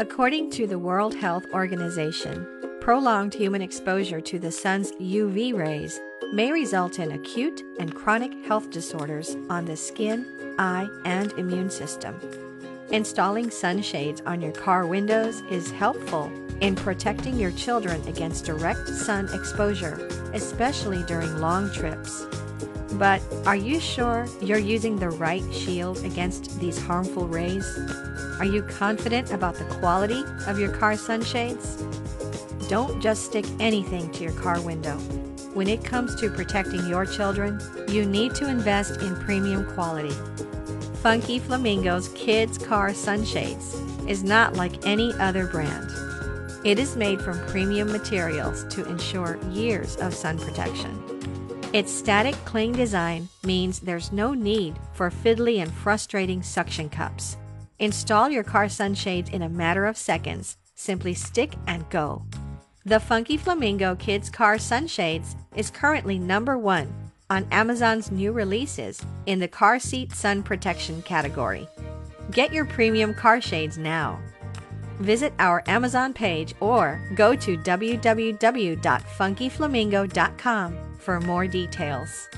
According to the World Health Organization, prolonged human exposure to the sun's UV rays may result in acute and chronic health disorders on the skin, eye, and immune system. Installing sunshades on your car windows is helpful in protecting your children against direct sun exposure, especially during long trips. But are you sure you're using the right shield against these harmful rays? Are you confident about the quality of your car sunshades? Don't just stick anything to your car window. When it comes to protecting your children, you need to invest in premium quality. Funki Flamingo's Kids Car Sunshades is not like any other brand. It is made from premium materials to ensure years of sun protection. Its static cling design means there's no need for fiddly and frustrating suction cups. Install your car sunshades in a matter of seconds. Simply stick and go. The Funki Flamingo Kids Car Sunshades is currently number one on Amazon's new releases in the car seat sun protection category. Get your premium car shades now. Visit our Amazon page or go to www.funkiflamingo.com for more details.